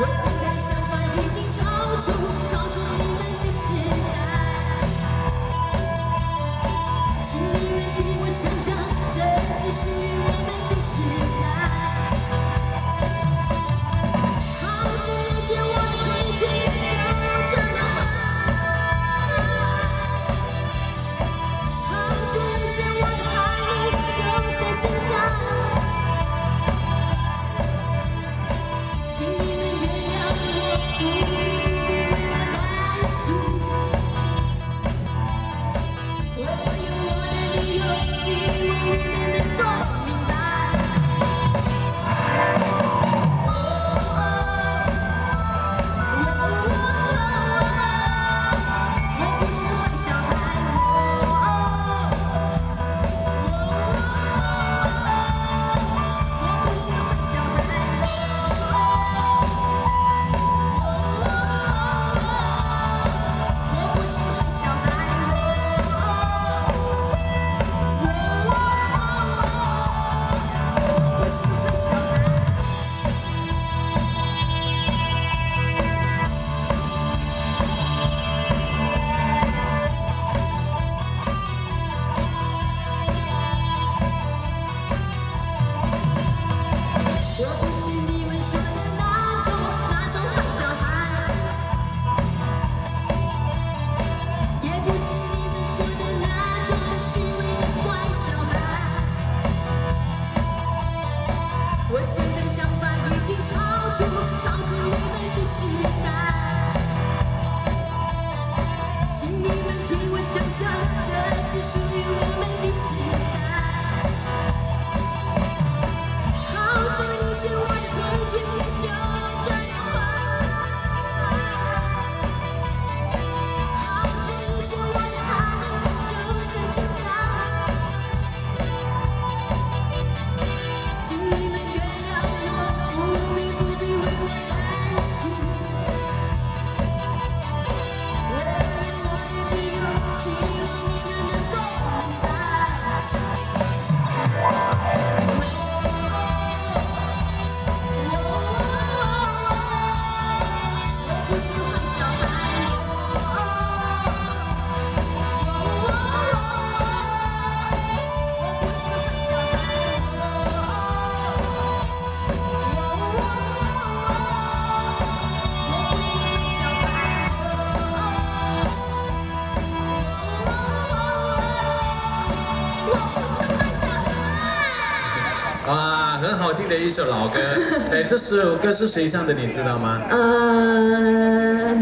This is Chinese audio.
Woo! you. 很好听的一首老歌。哎，这首歌是谁唱的，你知道吗？呃。